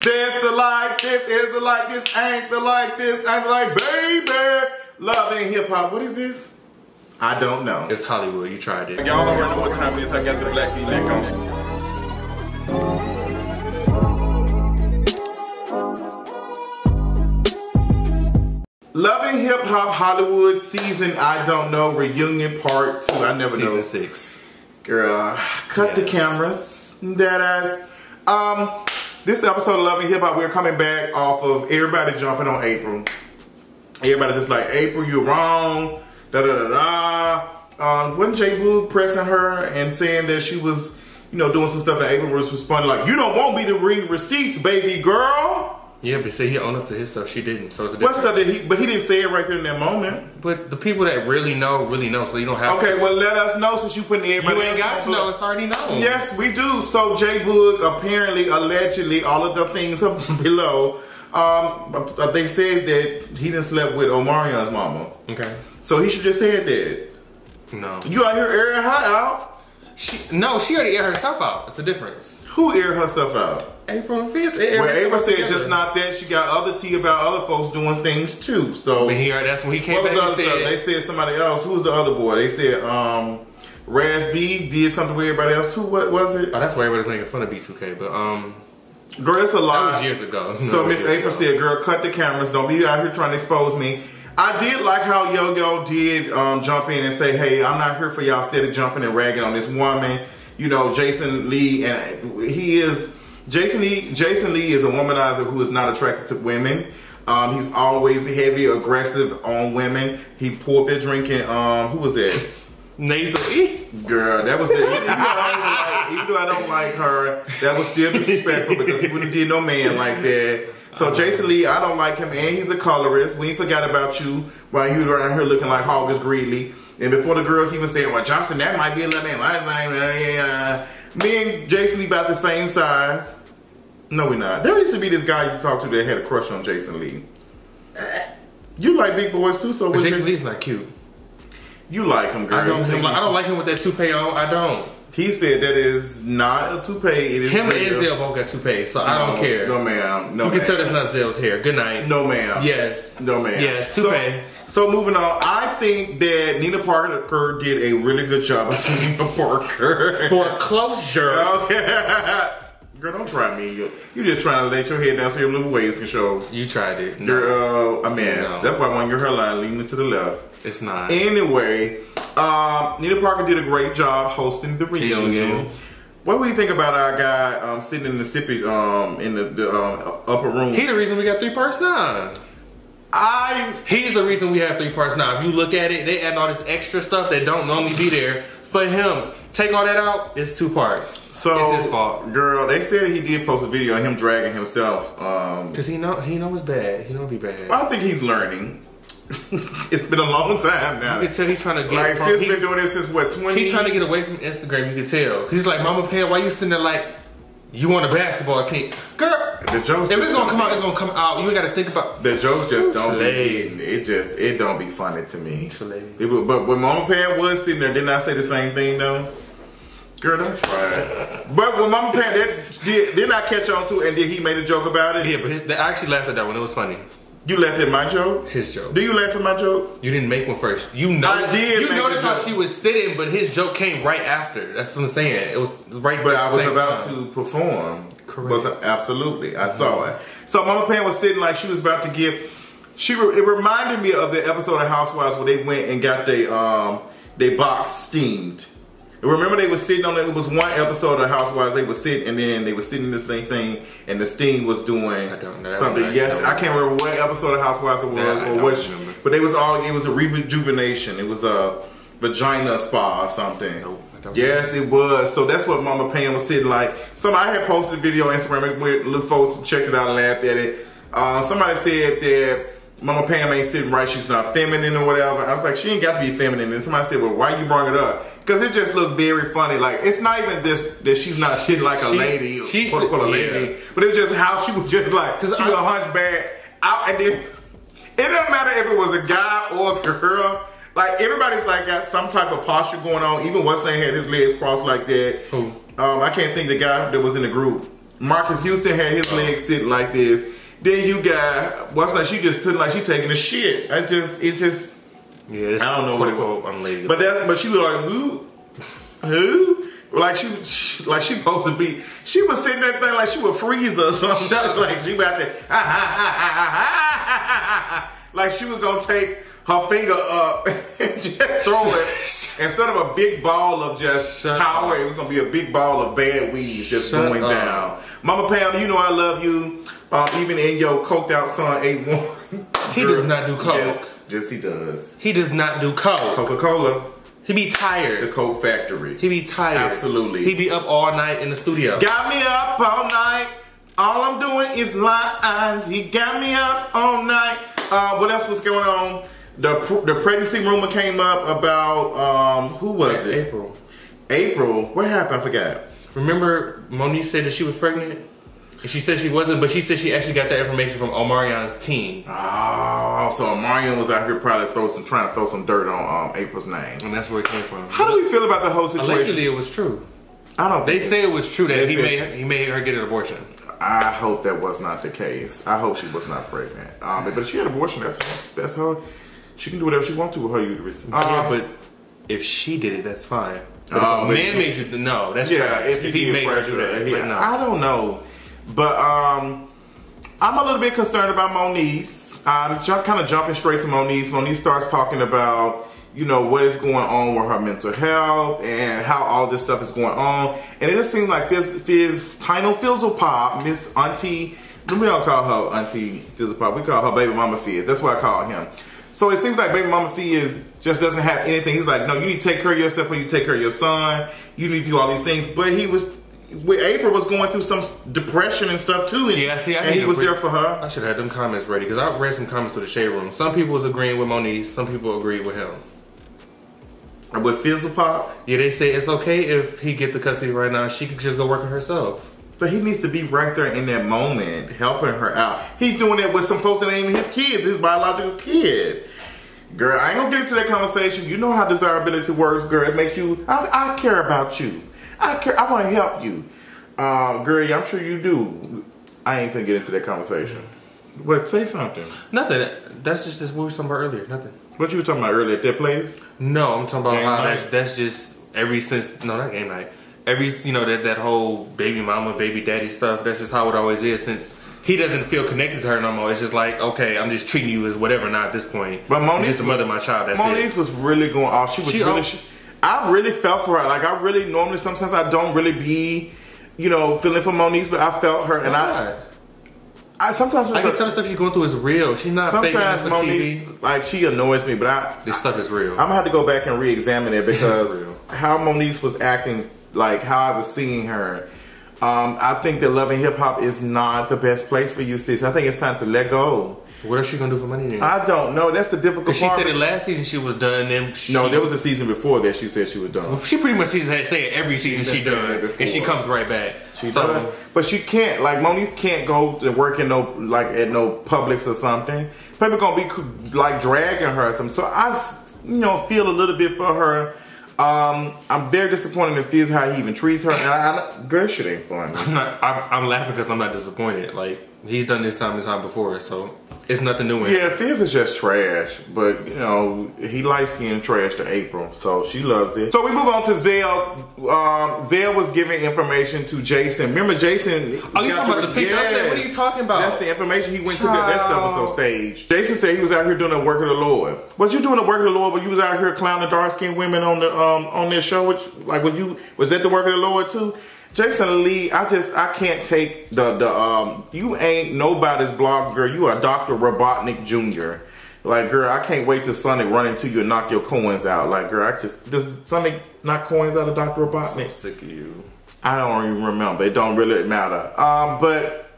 This the like, this is the like, this ain't the like, this ain't the like, baby. Love Loving hip hop. What is this? I don't know. It's Hollywood. You tried it. Y'all already know what time it is. I got the black V-neck on. Loving Hip Hop Hollywood season, I don't know, reunion part two. I never know Season six. Girl, cut the cameras. Dead ass. Um, this episode of Loving Hip Hop, we're coming back off of everybody jumping on Apryl. Everybody just like, Apryl, you're wrong. Da da da da. Um, wasn't J Boog pressing her and saying that she was, you know, doing some stuff and Apryl was responding like, you don't want me to bring receipts, baby girl. Yeah, but see, he owned up to his stuff. She didn't. So it's a What different. stuff did he, but he didn't say it right there in that moment. But the people that really know, really know. So you don't have. Okay, to. well, let us know since you putting everybody You ain't got to know. It's already known. Yes, we do. So J Boog apparently, allegedly, all of the things up below. Um, they said that he didn't slept with Omarion's mama, Okay. so he should just said that. No. You out here airing her out? She, no, she already aired herself out. It's the difference. Who aired herself out? Apryl and Fizz. They Well, Ava themselves said together. just not that. She got other tea about other folks doing things too. So When he that's when he came what back the and said. They said somebody else. Who was the other boy? They said um, Raz B did something with everybody else. too. What was it? Oh, that's why everybody's making fun of B2K. But um, Girl, it's a lie. that was years ago. So Miss Apryl ago. said, "Girl, cut the cameras. Don't be out here trying to expose me." I did like how Yo Yo did um, jump in and say, "Hey, I'm not here for y'all steady jumping and ragging on this woman." You know, Jason Lee, and he is Jason Lee. Jason Lee is a womanizer who is not attracted to women. Um, he's always heavy, aggressive on women. He pulled their drinking. Um, who was that? Nasal E. Girl, that was the. Even though, I don't like, even though I don't like her, that was still disrespectful because he wouldn't did no man like that. So Jason Lee, I don't like him, and he's a colorist. We ain't forgot about you while you were around here looking like August Greeley. And before the girls even said, "Well, Johnson, that might be a little man," I was like, yeah. Me and Jason Lee about the same size. No, we're not. There used to be this guy you used to talk to that had a crush on Jason Lee. You like big boys too, so But Jason Lee's not cute. you like him, girl. I don't. Him, I don't like him with that toupee on. I don't. He said that is not a toupee. It is Him and. Zell both got toupees, so I don't care. No, ma'am. No, you can tell that's not Zell's hair. Good night. No, ma'am. Yes. No, ma'am. Yes, So, toupee. so moving on, I think that Nina Parker did a really good job of Nina Parker. For closure. okay. Girl, don't try me. You, you just trying to let your head down so your little waves can show. You tried it. No, You're uh, a mess. No. That's why when your hairline leaning to the left. it's not. Anyway, um, Nina Parker did a great job hosting the reunion. What do you think about our guy um, sitting in the sippy um, in the, the um, upper room? He the reason we got three parts now. I He's the reason we have three parts now. If you look at it, they add all this extra stuff that don't normally be there for him. Take all that out, it's two parts. so it's his fault. girl. They said he did post a video of him dragging himself. Um, Cause he know he know it's bad. He know it be bad. I think he's learning. it's been a long time now. You can tell he's trying to get Like from, since he- been doing this since what twenty? He's trying to get away from Instagram. You can tell. He's like, Mama Pam, why you sitting there like you want a basketball team, girl? The jokes If it's gonna come out, it's gonna come out. You ain't gotta think about. The jokes just don't be It just it don't be funny to me. It but when Mama Pam was sitting there, didn't I say the same thing though? Girl, don't try it. But when Mama Pam that did, didn't I catch on to it and then he made a joke about it? Yeah, but his, I actually laughed at that one. It was funny. You laughed at my joke? His joke. Do you laugh at my jokes? You didn't make one first. You know. I did You make noticed how joke. she was sitting, but his joke came right after. That's what I'm saying. It was right. But I was about time. to perform. Correct. Was absolutely. I saw it. So Mama Pam was sitting like she was about to give. She re- it reminded me of the episode of Housewives where they went and got their um they box steamed. Remember they were sitting on it. It was one episode of Housewives. They were sitting and then they were sitting in this thing thing and the steam was doing I something. I yes, don't I can't remember what episode of Housewives it was I or what. remember. But they was all. It was a rejuvenation. It was a vagina spa or something. Nope, I Yes, it was. So that's what Mama Pam was sitting like. Somebody had posted a video on Instagram with little folks checked it out and laughed at it. Uh, somebody said that Mama Pam ain't sitting right. She's not feminine or whatever. I was like, she ain't got to be feminine. And somebody said, well, why you bring it up? Because it just looked very funny. Like it's not even this that she's not sitting like a She- lady, she's- quote unquote a lady, yeah. but it's just how she was just like she 'Cause was I- a hunchback out, and then it doesn't matter if it was a guy or a girl. Like everybody's like got some type of posture going on. Even what's name had his legs crossed like that. Who? Um, I can't think the guy that was in the group. Marcus Houston had his legs sitting like this. Then you got what's like she just took like she taking a shit. I just it just Yeah, I don't know what it quote, unquote, unlady. but that's but she was like who who like she, she like she supposed to be she was sitting that thing like she would freeze or something like she about to like she was gonna take her finger up and just throw it instead of a big ball of just Shut power up. it was gonna be a big ball of bad weeds just Shut going up. down Mama Pam you know I love you um, even in your coked out son 8-1 He does not do coke. yes, yes he does he does not do coke. Coca-Cola He be tired. the. Coke factory He be tired. Absolutely. He be up all night in the studio. Got me up all night. All I'm doing is lines. He got me up all night. Uh, what else was going on? The pr- the pregnancy rumor came up about um, who was it? Apryl. Apryl. What happened? I forgot. Remember, Monique said that she was pregnant. And she said she wasn't, but she said she actually got that information from Omarion's team, Oh, so Marion was out here probably throw some trying to throw some dirt on um, Apryl's name. and that's where it came from. How do we feel about the whole situation? Allegedly, it was true. I don't. They think- say it was true that he said- made he made her get an abortion. I hope that was not the case. I hope she was not pregnant. Um, but if she had an abortion, that's that's her. She can do whatever she wants to with her uterus. yeah, Um, but if she did it, that's fine. But Oh, a man made you no, that's Yeah, trash. if, If, he, he made her do that, yeah, but no. I don't know, but um, I'm a little bit concerned about Moniece. I'm kind of jumping straight to Moniece. Moniece starts talking about you know what is going on with her mental health and how all this stuff is going on, and it just seems like Fizz, Fizz Tino Fizzle Pop, Miss Auntie. We don't call her Auntie Fizzle Pop. We call her Baby Mama Fizz. That's what I call him. So it seems like Baby Mama Fizz just doesn't have anything. He's like, no, you need to take care of yourself when you take care of your son. You need to do all these things. But he was, Apryl was going through some depression and stuff too. And, Yeah, see, I and he was there for her. I should have had them comments ready because I read some comments to the shade room. Some people was agreeing with Monique, some people agreed with him. With Fizzle Pop. Yeah, they say it's okay if he get the custody right now. She could just go work on herself. But he needs to be right there in that moment, helping her out. He's doing it with some folks that ain't even his kids, his biological kids. Girl, I ain't gonna get into that conversation. You know how desirability works, girl. It makes you. I, I care about you. I care. I want to help you, uh, girl. I'm sure you do. I ain't gonna get into that conversation. What? Say something. Nothing. That's just this we were talking about earlier. Nothing. What you were talking about earlier at that place? No, I'm talking about Game how night? that's that's just every since no not game night. Every you know that that whole baby mama, baby daddy stuff. That's just how it always is since he doesn't feel connected to her no more. It's just like okay, I'm just treating you as whatever now at this point. But Monique I'm just the mother of my child. That's Monique it. was really going off. She was She really. She, I really felt for her. Like I really normally sometimes I don't really be, you know, feeling for Monique, but I felt her, and I? I sometimes I can tell the stuff she's going through is real. She's not sometimes Monique, TV. like she annoys me, but I, This stuff is real. I'm gonna have to go back and re-examine it because how Monique was acting, like how I was seeing her. Um, I think that loving hip hop is not the best place for you, sis. I think it's time to let go. What is she gonna do for money then? I don't know. That's the difficult Because she said it last season she was done. Then she, no, there was a season before that she said she was done. She pretty much season say it every season She's she done, before. and she comes right back. She so does. But she can't like Monique can't go to work in no like at no Publix or something. People gonna be like dragging her or something. So I you know feel a little bit for her. Um, I'm very disappointed in Fizz how he even treats her. And I, I, girl, this shit ain't fun. I'm, not, I'm, I'm laughing because I'm not disappointed. Like he's done this time and time before, so it's nothing new. In Yeah, Fizz is just trash, but you know he likes skinned trash to Apryl, so she loves it. So we move on to Zell. Um, Zell was giving information to Jason. Remember Jason? Oh, you talking about the picture? Said, what are you talking about? That's the information he went to. That, that stuff was Child. on stage. Jason said he was out here doing the work of the Lord. What you doing the work of the Lord? But you was out here clowning dark skinned women on the um on their show. Which like when you was that the work of the Lord too? Jason Lee, I just I can't take the the um you ain't nobody's blog girl. You are Dr. Robotnik Jr. Like girl, I can't wait till Sonic run into you and knock your coins out. Like girl, I just does Sonic knock coins out of Dr. Robotnik? I'm sick of you. I don't even remember. It don't really matter. Um, but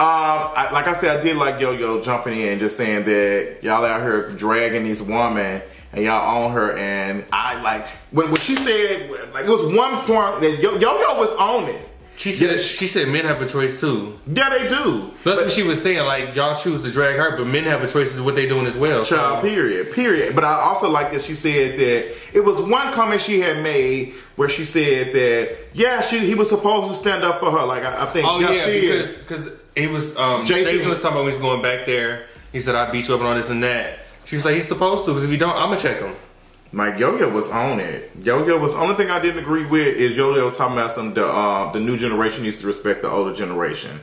um, I, like I said, I did like Yo Yo jumping in and just saying that y'all out here dragging this woman and y'all on her. And I like when, when she said like it was one point that Yo Yo Yo was on it. She said she said men have a choice too. Yeah, they do. That's But- what she was saying. Like y'all choose to drag her, but men have a choice of what they doing as well. so- Child, period, period. But I also like that she said that it was one comment she had made where she said that yeah, she he was supposed to stand up for her. Like I, I think. Oh yeah, because because it was um, Jason- Jason, was talking about when he's going back there. He said I beat you up and all this and that. She's like he's supposed to because if you don't, I'm gonna check him. Like Yo Yo was on it. Yo Yo was only thing I didn't agree with is Yo Yo talking about some the uh, the new generation needs to respect the older generation.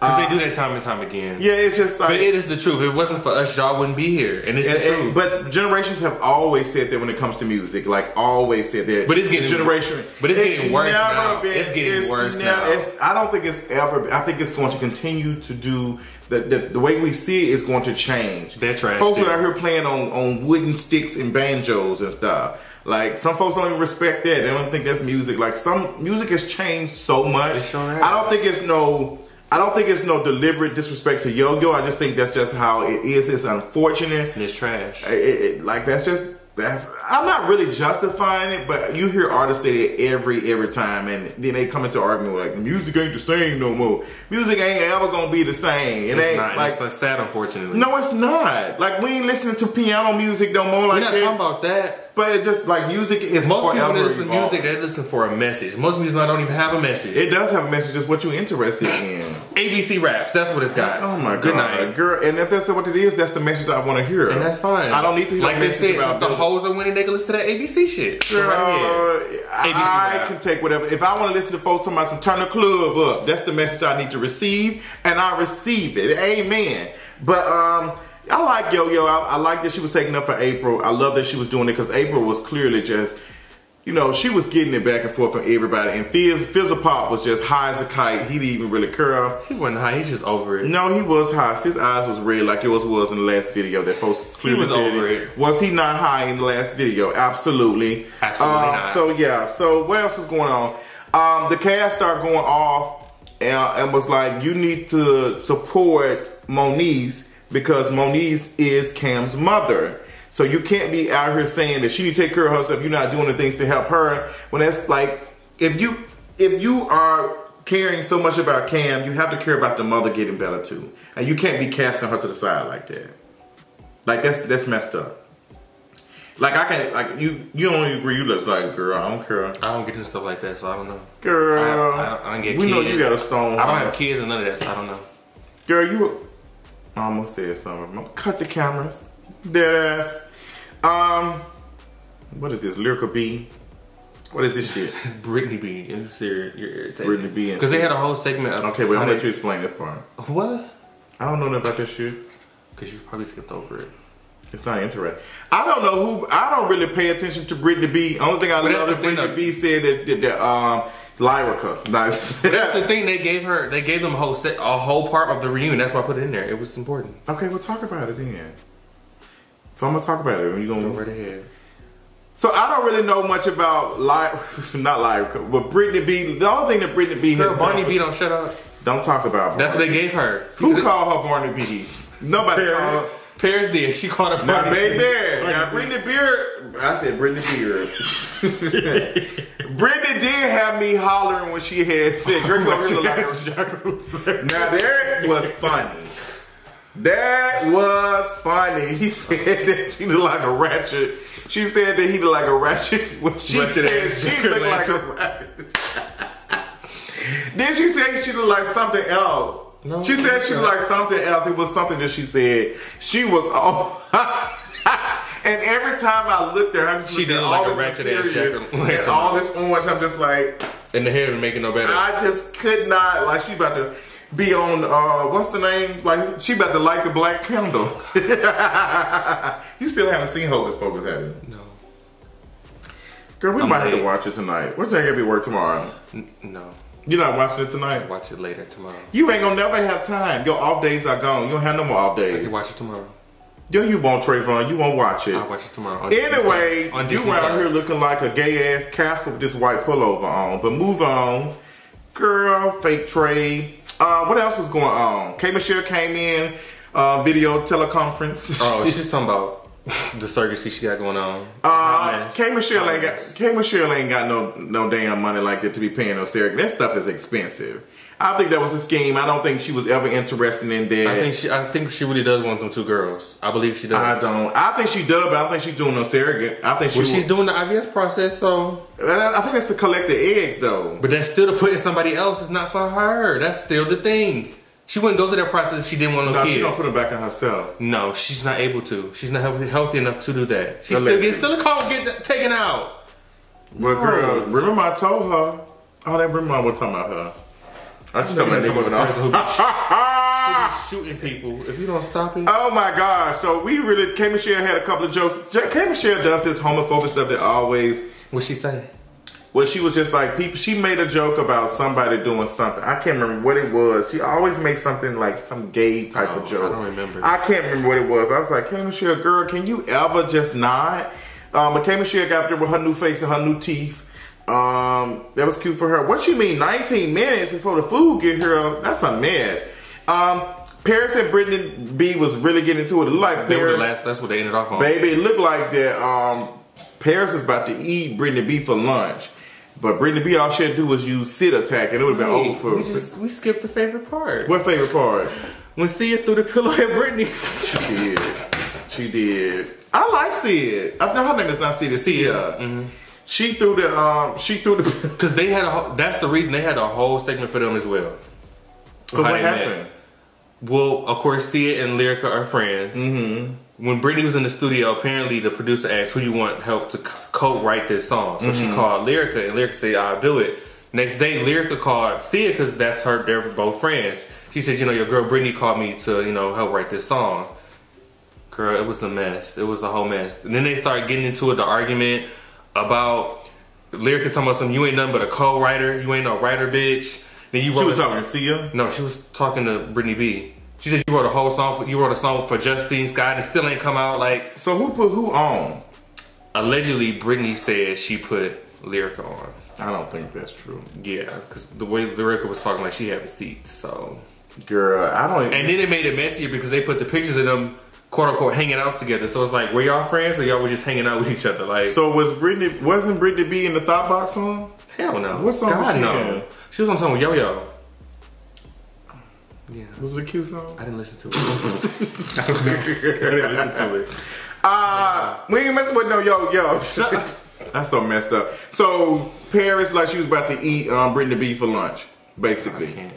Because they uh, do that time and time again. Yeah, it's just like But it is the truth. If it wasn't for us, y'all wouldn't be here, and it's And- the and- truth. but generations have always said that when it comes to music, like always said that. But it's getting- generation. but it's getting worse now. It's getting worse now. It's, I don't think it's ever. I think it's going to continue to do. The, the, the way we see it is going to change. They're trash, Folks are out here playing on, on wooden sticks and banjos and stuff. Like some folks don't even respect that. They don't think that's music. Like some music has changed so much. It sure has. I don't think it's no. I don't think it's no deliberate disrespect to Yo Yo. I just think that's just how it is. It's unfortunate. and it's trash. It, it, like that's just that's. I'm not really justifying it, but you hear artists say it every every time, and then they come into argument like music ain't the same no more. Music ain't ever gonna be the same. It It's ain't not. like it's sad, unfortunately. no, it's not. Like we ain't listening to piano music no more we're like not that. talking about that. But it's just like music is Most people that listen to music, they listen for a message. Most music don't even have a message. It does have a message. Just what you're interested in. ABC raps. That's what it's got. Oh my Good god, night. girl! And if that's what it is, that's the message I want to hear. And that's fine. I don't need to hear like they message said, about the hoes are winning, they can listen to that ABC shit. Girl, right. I, I can take whatever. If I want to listen to folks talking about some turn the club up, that's the message I need to receive, and I receive it. Amen. But um, I like Yo Yo. I, I like that she was taking up for Apryl. I love that she was doing it because Apryl was clearly just. You know, she was getting it back and forth from everybody, and Fizz, Fizzle Pop was just high as a kite. He didn't even really curl. He wasn't high. He's just over it. No, he was high. His eyes was red like yours was was in the last video that folks clearly was over it. Was he not high in the last video? Absolutely. Absolutely Um, not. So yeah. So what else was going on? Um, the cast started going off and, and was like, "You need to support Moniece because Moniece is Cam's mother." So you can't be out here saying that she need to take care of herself. You're not doing the things to help her. When that's like, if you if you are caring so much about Cam, you have to care about the mother getting better too, and you can't be casting her to the side like that. Like that's that's messed up. Like I can't like you you don't agree. You just like girl. I don't care. I don't get into stuff like that, so I don't know. Girl, I, I, don't- I don't get we kids. know you got a stone. I don't have kids and none of that, so I don't know. Girl, you I almost said something. Cut the cameras. Dead ass. Um, what is this? Lyrical B. What is this shit? Brittany B. You're serious. You're irritating. Brittany B. Because they had a whole segment of Okay, wait. I'm gonna let you explain that part. What? I don't know nothing about that shit. Because you probably skipped over it. It's not interesting. I don't know who. I don't really pay attention to Brittany B. Only thing I But that's love the that thing, Brittany. B said that, that, that um Lyrica. Like, That's the thing. They gave her. They gave them a whole set, a whole part of the reunion. That's why I put it in there. It was important. okay, we'll talk about it then. So I'm gonna talk about it. You Go gonna go right ahead. So I don't really know much about Ly, not Lyrica, but Brittany B. The only thing that Brittany B Girl, has Barney done B. Don't shut up. don't talk about. That's what they gave her. Who called her Barney B? Nobody called her. Paris. Did. She called her Now, baby, now Brittany Beard. I said Brittany Beard. Brittany did have me hollering when she had said, "Girl, you over here look like a Now that was funny. That was funny. He said that she looked like a ratchet. She said that he looked like a ratchet. When she Ratchet said she looked like a ratchet. then she said she looked like something else. No, she said she okay. looked like something else. It was something that she said. She was all. and every time I looked at her, I'm just She looked did at look all like a this ratchet ass material Jack and all this orange. I'm just like, And the hair didn't make it no better. I just could not. Like she about to be on. uh What's the name? Like she about to light the black candle. you still haven't seen Hocus Pocus, have you? no. Girl, we I'm might have to watch it tonight. What time you be work tomorrow? N- no. You're not watching it tonight. Watch it later tomorrow. You ain't gonna never have time. Your off days are gone. You don't have no more off days. You watch it tomorrow. Yo, you won't Trayvon. You won't watch it. I'll watch it tomorrow. on Anyway, On you out here looking like a gay ass Casper with this white pullover on. But move on. Girl, fake trade. Uh, what else was going on? K Michelle came in, uh, video teleconference. Oh, she's talking about the surrogacy she got going on. Uh, K Michelle ain't got K Michelle ain't got no no damn money like that to be paying no surrogate. That stuff is expensive. I think that was a scheme. I don't think she was ever interested in that. I think she. I think she really does want them two girls. I believe she does. I don't. I think she does, but I don't think she's doing no surrogate. I think she. Well, she's doing the IVF process, so. I think that's to collect the eggs, though. But that's still to put in somebody else. It's not for her. That's still the thing. She wouldn't go through that process if she didn't want no, no kids. She's gonna put them back on herself. No, she's not able to. She's not healthy, healthy enough to do that. She's still getting silicone get taken out. Well, no. girl, remember I told her. Oh, that remember I was talking about her. I just talking about nigga shooting people. If you don't stop it. Oh my god! So we really K Michelle had a couple of jokes. K Michelle does this homophobic stuff that always. What she say? Well, she was just like people. She made a joke about somebody doing something. I can't remember what it was. She always makes something like some gay type oh, of joke. I don't remember. I can't remember what it was. I was like, K Michelle, girl, can you ever just not? Um, but K Michelle got there with her new face and her new teeth. Um, that was cute for her. What you mean, 19 minutes before the food get here? That's a mess. Um, Paris and Brittany B was really getting into it. It like Paris. Last, that's what they ended off on. Baby, it looked like that. Um, Paris is about to eat Brittany B for lunch. But Brittany B, all she had to do was use sit attack, and it would have been over for. We just we skipped the favorite part. What favorite part? When Sid threw the pillow at Brittany. She did. She did. I like Sid. I know her name is not Sia. Sia. Sia. Mm-hmm. She threw the um. She threw the because they had a. Whole, That's the reason they had a whole segment for them as well. So what happened? Met. Well, of course, Sia and Lyrica are friends. Mm-hmm. When Brittany was in the studio, apparently the producer asked, "Who you want help to co-write this song?" So mm-hmm. she called Lyrica, and Lyrica said, "I'll do it." Next day, Lyrica called Sia because that's her. They're both friends. She said, "You know, your girl Brittany called me to you know help write this song." Girl, it was a mess. It was a whole mess. And then they started getting into it, the argument about Lyrica talking about something. You ain't nothing but a co-writer. You ain't no writer, bitch. Then you she was talking to Sia. No, she was talking to Brittany B. She said you wrote a whole song. For, you wrote a song for Justine Scott and still ain't come out. Like so, who put who on? Allegedly, Brittany said she put Lyrica on. I don't think that's true. Yeah, because the way Lyrica was talking, like she had receipts. So, girl, I don't. Even... And then it made it messier because they put the pictures of them quote unquote hanging out together. So it's like, were y'all friends or y'all were just hanging out with each other? Like, so was Brittany? Wasn't Brittany B in the Thought Box song? Hell no. What song? God was she no. In? She was on song with Yo Yo. Yeah. Was it a cute song? I didn't listen to it. I didn't listen to it. Uh, we ain't messing with no Yo Yo. That's so messed up. So Paris, like she was about to eat um, Brittany B for lunch basically.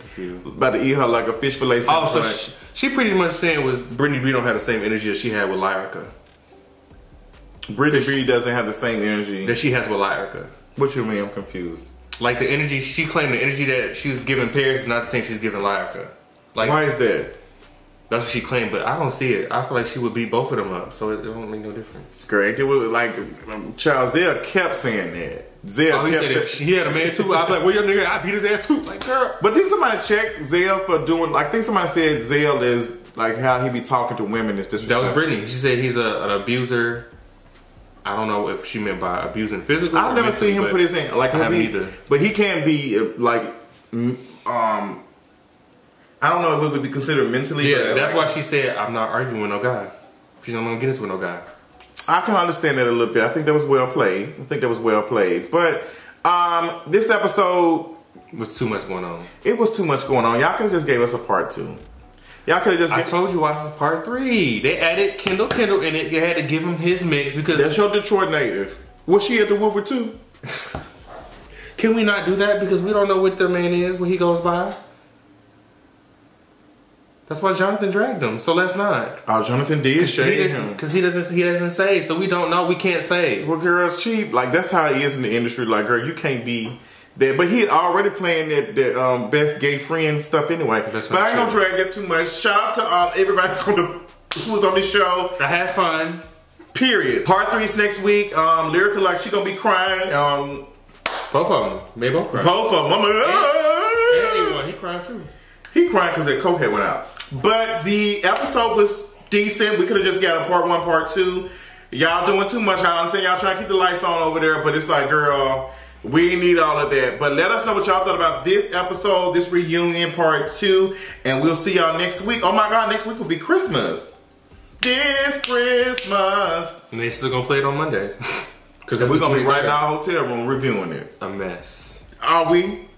About to eat her like a fish fillet. Oh, so she, she, pretty much saying was Brittany B don't have the same energy as she had with Lyrica. Brittany B doesn't have the same energy that she has with Lyrica. What you mean? I'm confused. Like the energy she claimed, the energy that she was giving Paris is not the same she's giving Lyrica. Like why is that? That's what she claimed, but I don't see it. I feel like she would beat both of them up, so it, it don't make no difference. Correct. It was like um, Charles Zell kept saying that. Zell oh, he said if he had a man too, I'd be like, well, your nigga, I beat his ass too. Like, girl. But did somebody check Zell for doing, like, I think somebody said Zell is, like, how he be talking to women is disrespectful. That was Brittany. She said he's a, an abuser. I don't know if she meant by abusing physically. I've never seen him put his hand, like, I haven't he, either. But he can't be, like, um, I don't know if it would be considered mentally. Yeah, that's like, why she said, I'm not arguing with no guy. She's not gonna get into with no guy. I can understand that a little bit. I think that was well played. I think that was well played. But um, this episode was too much going on. It was too much going on. Y'all could have just gave us a part two. Y'all could have just. I told you why this is part three. They added Kendall Kendall in it. You had to give him his mix because that's your Detroit native. Was she at the Woodward too? Can we not do that because we don't know what their man is when he goes by? That's why Jonathan dragged him. So let's not. Oh, Jonathan did shade him because he doesn't. He doesn't say. So we don't know. We can't say. Well, girl, cheap. Like that's how he is in the industry. Like, girl, you can't be there. But he already playing that, that um, best gay friend stuff anyway. That's but I ain't gonna drag that too much. Shout out to um, everybody on the, who was on the show. I had fun. Period. Part three is next week. Um, Lyrica, like she gonna be crying. Um, both of them. They both cry. Both of them. I'm like, and, and he cried too. He cried because that cokehead went out. But the episode was decent. We could have just got a part one, part two. Y'all doing too much. I understand y'all trying to keep the lights on over there, but it's like, girl, we need all of that. But let us know what y'all thought about this episode, this reunion part two, and we'll see y'all next week. Oh my God, next week will be Christmas. This Christmas. And they still gonna play it on Monday. Because we're gonna be right in our hotel room reviewing it. A mess. Are we?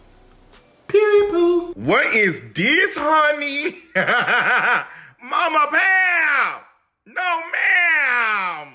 Period, poo. What is this, honey? Mama Pam! No, ma'am!